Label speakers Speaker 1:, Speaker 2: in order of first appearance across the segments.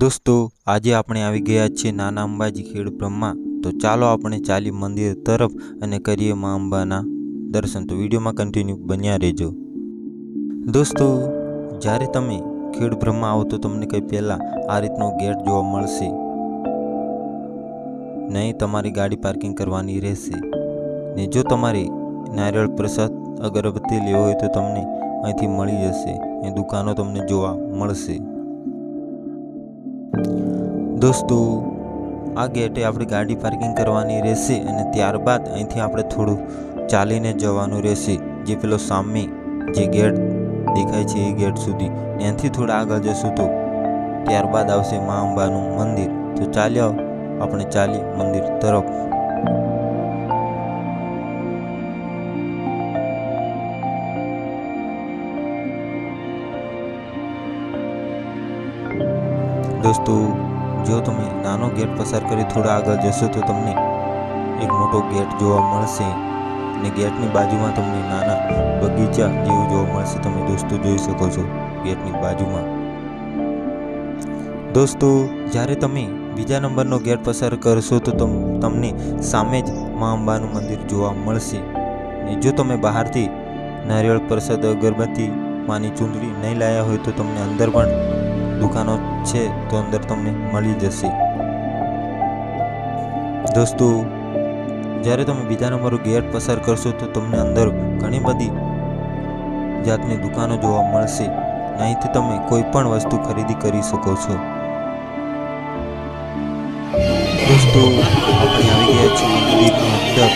Speaker 1: દોસ્તો, આજે આપણે આવી ગયા છીએ નાના અંબાજી ખેડ બ્રહ્મા. તો ચાલો આપણે ચાલી મંદિર તરફ અને કરીએ મા અંબાના દર્શન. તો વિડીયોમાં કન્ટિન્યુ બન્યા રહેજો. દોસ્તો, જ્યારે તમે ખેડ બ્રહ્મા આવો તો તમને કંઈ પહેલાં આ રીતનો ગેટ જોવા મળશે. નહીં, તમારી ગાડી પાર્કિંગ કરવાની રહેશે. ને જો તમારે નારિયેળ પ્રસાદ અગરબત્તી લેવો હોય તો તમને અહીંથી મળી જશે. એ દુકાનો તમને જોવા મળશે. દોસ્તો, આ ગેટે આપણે ગાડી પાર્કિંગ કરવાની રહેશે અને ત્યારબાદ અહીંથી આપણે થોડું ચાલીને જવાનું રહેશે. જે પેલો સામે જે ગેટ દેખાય છે એ ગેટ સુધી. ત્યાંથી થોડા આગળ જશું તો ત્યારબાદ આવશે મા અંબાનું મંદિર. તો ચાલ્યો આપણે ચાલીએ મંદિર તરફ. દોસ્તો, જો તમે નાનો ગેટ પસાર કરી થોડા આગળ જશો તો તમને એક મોટો ગેટ જોવા મળશે અને ગેટની બાજુમાં તમને નાના બગીચા જેવું જોવા મળશે. તમે દોસ્તો જોઈ શકો છો ગેટની બાજુમાં. દોસ્તો, જ્યારે તમે બીજા નંબરનો ગેટ પસાર કરશો તો તમ, તમને સામે જ મા અંબાનું મંદિર જોવા મળશે. ને જો તમે બહારથી નારિયેળ પ્રસાદ, અગરબત્તી, માની ચૂંદડી નહીં લાયા હોય તો તમને અંદર પણ દુકાનો છે તો અંદર તમને મળી જશે. દોસ્તો, જ્યારે તમે બીજા નંબર ગેટ પસાર કરશો તો તમને અંદર ઘણી બધી જાતની દુકાનો જોવા મળશે. અહીંથી તમે કોઈ પણ વસ્તુ ખરીદી કરી શકો છો. દોસ્તો, આપણે આવી ગયા છીએ મંદિરની અંદર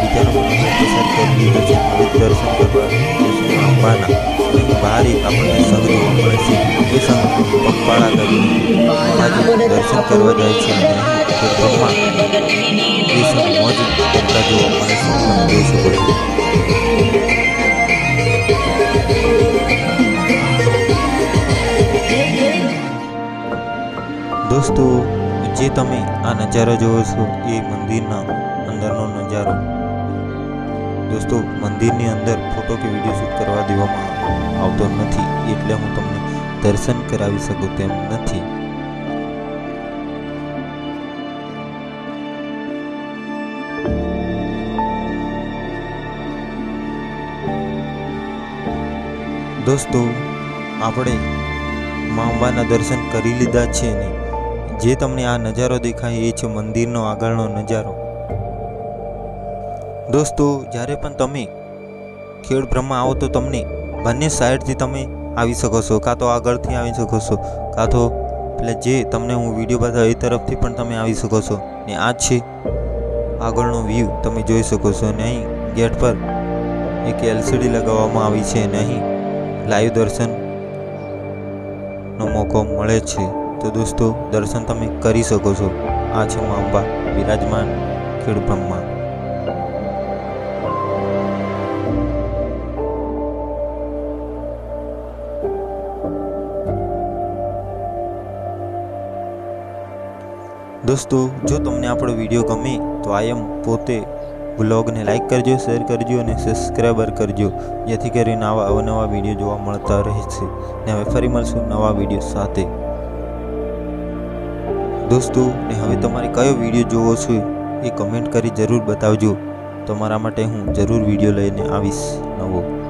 Speaker 1: બીજા નંબર પસાર કરી દીધો છે. દર્શન કરવા. બહાર એક આપણને સંઘ મળે છે. એ સમય કરી માતાજી દર્શન કરવા જાય છે અને અહીં તે બ્રહ્મા એ સમય મોજ કરતા જોવા મળે છો. દોસ્તો, જે તમે આ નજારો જોવો છો, એ મંદિરના અંદરનો નજારો દોસ્તો, મંદિરની અંદર ફોટો કે વીડિયો શૂટ કરવા દેવામાં આવતો નથી એટલે હું તમને દર્શન કરાવી શકું તેમ નથી. દોસ્તો, આપણે મા અંબાના દર્શન કરી લીધા છે ને? જે તમને આ નજારો દેખાય એ છે મંદિરનો આગળનો નજારો. દોસ્તો, જ્યારે પણ તમે ખેડ બ્રહ્મા આવો તો તમને બંને સાઈડથી તમે આવી શકો છો, કાં તો આગળથી આવી શકો છો, કાં તો એટલે જે તમને હું વીડિયો બતાવ્યો એ તરફથી પણ તમે આવી શકો છો. ને આ છે આગળનો વ્યૂ તમે જોઈ શકો છો. અને અહીં ગેટ પર એક એલસીડી લગાવવામાં આવી છે અને અહીં લાઈવ દર્શનનો મોકો મળે છે. તો દોસ્તો, દર્શન તમે કરી શકો છો. આ છે મા અંબા બિરાજમાન ખેડ બ્રહ્મા. દોસ્તો, જો તમને આપણો વીડિયો ગમે તો આયમ પોતે બ્લોગને લાઈક કરજો શેર કરજો અને સબસ્ક્રાઈબર કરજો, જેથી કરીને આવા અવનવા વીડિયો જોવા મળતા રહેશે ને હવે ફરી મળશું નવા વીડિયો સાથે. દોસ્તો, ને હવે તમારે કયો વીડિયો જોવો છે એ કમેન્ટ કરી જરૂર બતાવજો. તમારા માટે હું જરૂર વીડિયો લઈને આવીશ નવો.